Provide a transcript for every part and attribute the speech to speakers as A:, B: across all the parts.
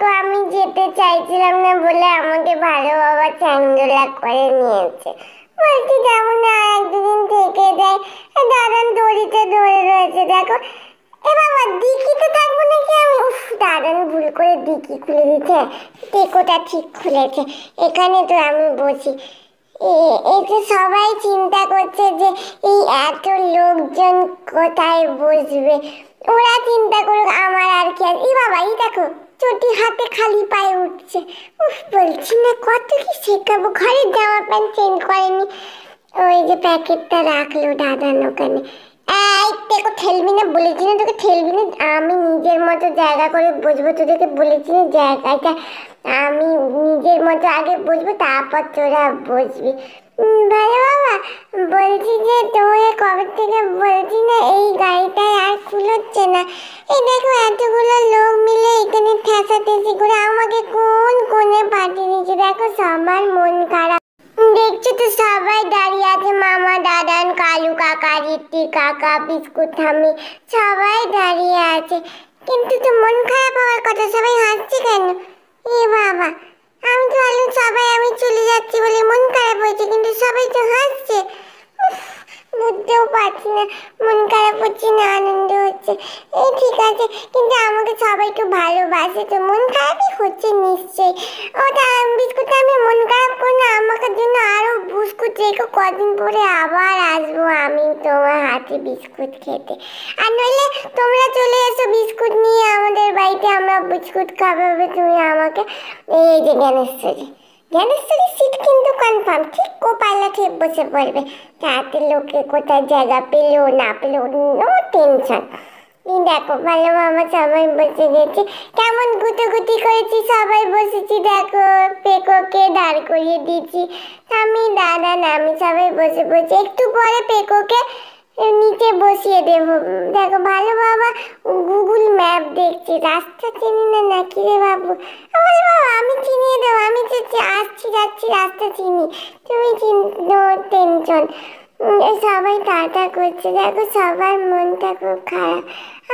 A: দেখো, আমি যেতে চাইছিলাম না বলে আমাকে ভালো বাবা চ্যাংদোলা করে নিয়েছে। বলছি যেমন না এক দুদিন থেকে যায় দাদান দড়িতে ধরে রয়েছে, দেখো। এ বাবা দিকিতে থাকব নাকি আমি? উফ দাদান ভুল করে দিকি খুলে দিতে টেকোটা ঠিক খুলেছে। এখানে তো আমি বসি। এ- এই যে সবাই চিন্তা করছে যে এই এত লোকজন কোথায় বসবে? ওরা চিন্তা করুক, আমার আর কি এই বাবা, এই দেখো। চটি হাতে খালি পায়ে উঠছে। উফ, বলছি না, কত কি শেখাবো? ঘরের জামা প্যান্ট চেঞ্জ করেনি। ওই যে প্যাকেটটা রাখল দাদার ওখানে এই, দেখো, ঠেলবি না, বলেছি না তোকে, ঠেলবি না। আমি নিজের মতো জায়গা করে তোদেরকে বলেছি না, জায়গাটা আমি নিজের মতো আগে বসবো, তারপর তোরা বসবি। ভালো বাবা বলছি যে তোমাকে কবে থেকে বলছি না, এই গাড়িটায় আর খুলোচ্ছে না। এই দেখো, এতগুলো এখানে করে আমাকে কোন কোণে পাঠিয়ে দিয়েছে? দেখো, সবার মন খারাপ। দেখছ তো সবাই দাঁড়িয়ে আছে, মামা দাদান কালু, কাকা, রিত্তি, কাকা, বিস্কুট থামি সবাই দাঁড়িয়ে আছে। কিন্তু তো মন খারাপ হওয়ার কথা, সবাই হাসছে কেন এ বাবা আমি তো ভাবলাম সবাই আমি চলে যাচ্ছি বলে মন খারাপ হয়েছে কিন্তু সবাই তো হাসছে উফ, বুঝতেও পারছি না মন খারাপ হচ্ছে না, আনন্দ হচ্ছে। এই ঠিক আছে, কিন্তু আমাকে সবাই একটু ভালোবাসে তো, মন খারাপই হচ্ছে নিশ্চয়ই। ওটা বিস্কুট, আমি মন খারাপ করি না, আমাকে জন্য আরও বিস্কুট রেখো কদিন পরে আবার আসব আমি তোমার হাতে বিস্কুট খেতে। আর নইলে তোমরা চলে এসো বিস্কুট নিয়ে আমাদের বাড়িতে, আমরা বিস্কুট খাওয়াবে তুমি আমাকে এই যে জ্ঞানেশ্বরী জ্ঞানেশ্বরী সিট কিন্তু কনফার্ম ঠিক কো পাইলটে বসে পড়বে। তাতে লোকে কোথায় জায়গা পেল, না পেল নো টেনশন দেখো, ভালো মামা সবাই বসে গেছে। কেমন গুটোগুটি করেছি, সবাই বসেছি, দেখো, পেকোকে দাঁড় করিয়ে দিয়েছি আমি দাদা না আমি সবাই বসে বসে একটু পরে পেকোকে নিচে বসিয়ে দেব। দেখো, ভালো বাবা, গুগল ম্যাপ দেখছি। রাস্তা চিনি না নাকি রে বাবু? আমার বাবা, আমি চিনিয়ে দেবো, আমি তো আসছি যাচ্ছি, রাস্তা চিনি। তুমি নো টেনশন। সবাই টাটা করছে। দেখো, সবার মনটা খুব খারাপ।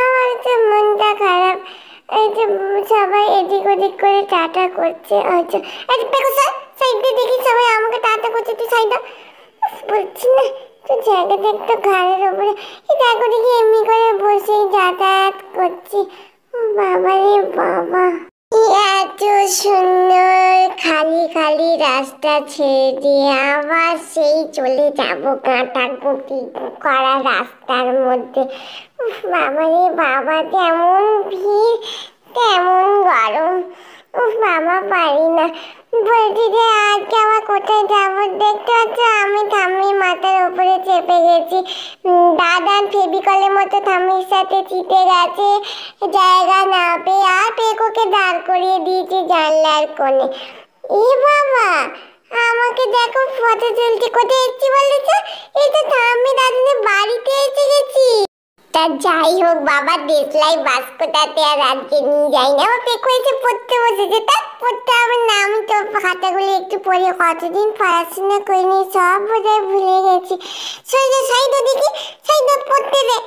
A: আমার তো মনটা খারাপ। এই যে সবাই এদিক ওদিক করে টাটা করছে। আচ্ছা দেখো স্যার সাইডে দেখি সবাই আমাকে টাটা করছে তুই সাইডটা বলছি না। জায়গাটা একটু ঘাড়ের ওপরে। এই দেখো দেখি এমনি করে বসেই যাতায়াত করছি। বাবা রে বাবা। এত সুন্দর খালি খালি রাস্তা ছেড়ে দিয়ে আবার সেই চলে যাব কাঁটা কুটি করা রাস্তার মধ্যে। বাবা রে বাবা, তেমন ভিড়, তেমন গরম। বাবা পারি না। চেপে গেছি। উম, দাদা ফেবিকলের মতো থামের সাথে চিতে গেছে। জায়গা না পেয়ে আর পেকোকে দাঁড় করিয়ে দিয়েছে জানলার কোণে। এ বাবা আমাকে দেখো ফটো তুলতে কোথায় এসছি বলেছ? এই তো থামি দাদুদের বাড়িতে এসে গেছি। তা যাই হোক বাবা, দেশলাই বাস্কটাতে আর আজকে নিয়ে যাই না। ওকে কয়েছে পড়তে বসেছে। তা পড়তে হবে না, আমি তো খাতাগুলো একটু পড়ে কতদিন পড়াশোনা করিনি, সব বোধহয় ভুলে গেছি। সাইডে সাইডে দেখি, সাইডে পড়তে দে।